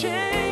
change.